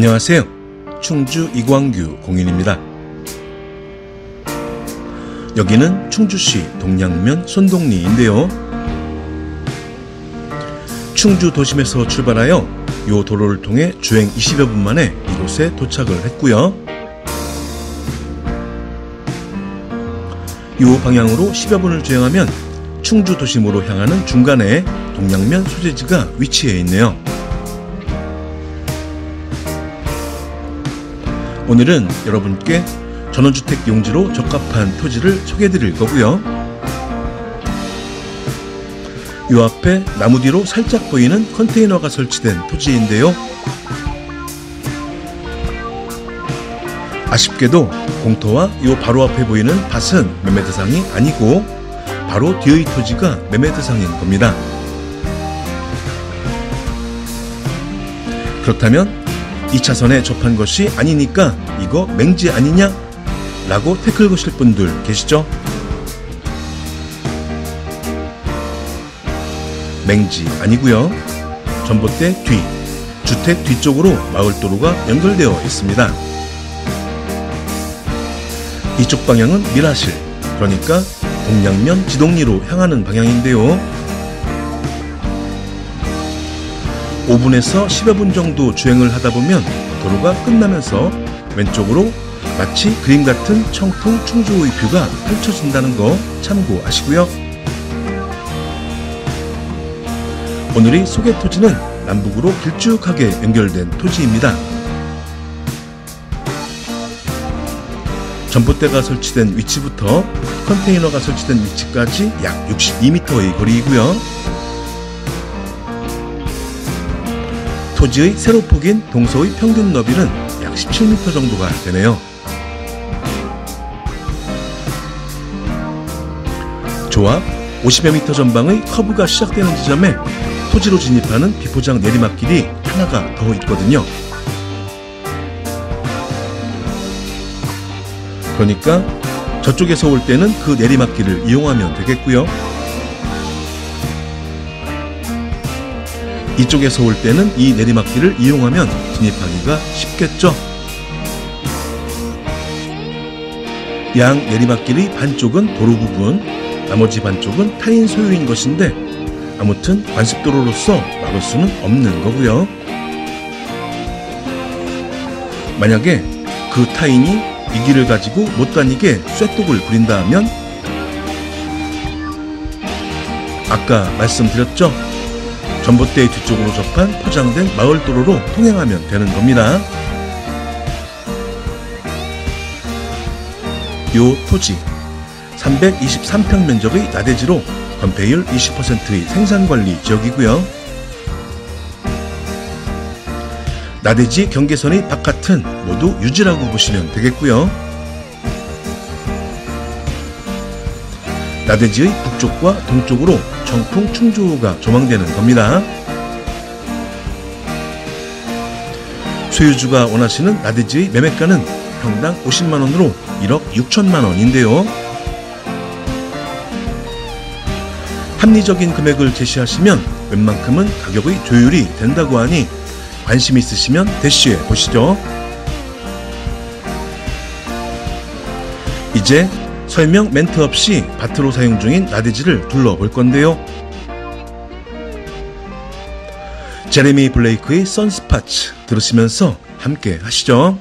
안녕하세요. 충주 이광규 공인입니다. 여기는 충주시 동양면 손동리인데요. 충주 도심에서 출발하여 요 도로를 통해 주행 20여 분 만에 이곳에 도착을 했고요. 요 방향으로 10여 분을 주행하면 충주 도심으로 향하는 중간에 동양면 소재지가 위치해 있네요. 오늘은 여러분께 전원주택 용지로 적합한 토지를 소개해 드릴 거고요. 요 앞에 나무 뒤로 살짝 보이는 컨테이너가 설치된 토지인데요. 아쉽게도 공터와 요 바로 앞에 보이는 밭은 매매 대상이 아니고 바로 뒤의 토지가 매매 대상인 겁니다. 그렇다면 2차선에 접한 것이 아니니까 이거 맹지 아니냐? 라고 태클 거실 분들 계시죠? 맹지 아니고요. 전봇대 뒤, 주택 뒤쪽으로 마을 도로가 연결되어 있습니다. 이쪽 방향은 미라실, 그러니까 동양면 지동리로 향하는 방향인데요. 5분에서 10여 분 정도 주행을 하다 보면 도로가 끝나면서 왼쪽으로 마치 그림 같은 청풍 충주의 뷰가 펼쳐진다는 거 참고하시고요. 오늘의 소개 토지는 남북으로 길쭉하게 연결된 토지입니다. 전봇대가 설치된 위치부터 컨테이너가 설치된 위치까지 약 62m의 거리이고요. 토지의 세로 폭인 동서의 평균 너비는 약 17m 정도가 되네요. 조합 50여 미터 전방의 커브가 시작되는 지점에 토지로 진입하는 비포장 내리막길이 하나가 더 있거든요. 그러니까 저쪽에서 올 때는 그 내리막길을 이용하면 되겠고요. 이쪽에서 올 때는 이 내리막길을 이용하면 진입하기가 쉽겠죠. 양 내리막길의 반쪽은 도로 부분, 나머지 반쪽은 타인 소유인 것인데 아무튼 관습도로로서 막을 수는 없는 거고요. 만약에 그 타인이 이 길을 가지고 못 다니게 쇠독을 부린다 하면 아까 말씀드렸죠? 전봇대 뒤쪽으로 접한 포장된 마을도로로 통행하면 되는 겁니다. 요 토지 323평 면적의 나대지로 건폐율 20%의 생산관리 지역이고요. 나대지 경계선의 바깥은 모두 유지라고 보시면 되겠고요. 나대지의 북쪽과 동쪽으로 청풍 충주호가 조망되는 겁니다. 소유주가 원하시는 나대지의 매매가는 평당 50만원으로 1억 6천만원인데요. 합리적인 금액을 제시하시면 웬만큼은 가격의 조율이 된다고 하니 관심 있으시면 대시해 보시죠. 이제 설명 멘트 없이 밭으로 사용 중인 나대지를 둘러볼 건데요. 제레미 블레이크의 선스파츠 들으시면서 함께 하시죠.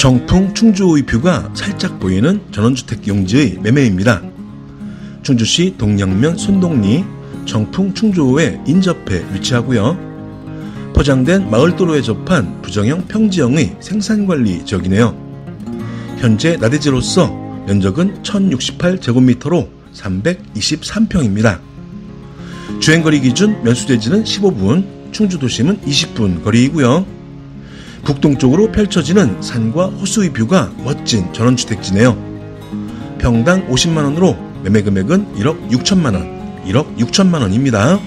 정풍 충주호의 뷰가 살짝 보이는 전원주택 용지의 매매입니다. 충주시 동양면 손동리 정풍 충주호에 인접해 위치하고요. 포장된 마을도로에 접한 부정형 평지형의 생산관리 지역이네요. 현재 나대지로서 면적은 1068제곱미터로 323평입니다. 주행거리 기준 면수대지는 15분, 충주도심은 20분 거리이고요. 북동쪽으로 펼쳐지는 산과 호수의 뷰가 멋진 전원주택지네요. 평당 50만원으로 매매 금액은 1억 6천만원, 1억 6천만원입니다.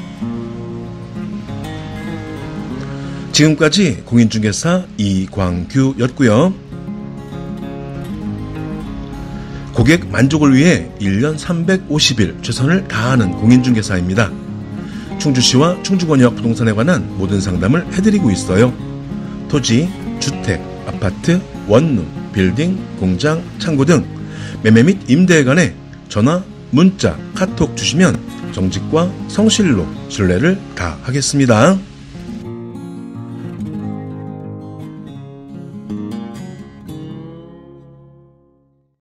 지금까지 공인중개사 이광규였고요. 고객 만족을 위해 1년 350일 최선을 다하는 공인중개사입니다. 충주시와 충주권역 부동산에 관한 모든 상담을 해드리고 있어요. 토지, 주택, 아파트, 원룸, 빌딩, 공장, 창고 등 매매 및 임대에 관해 전화, 문자, 카톡 주시면 정직과 성실로 신뢰를 다하겠습니다.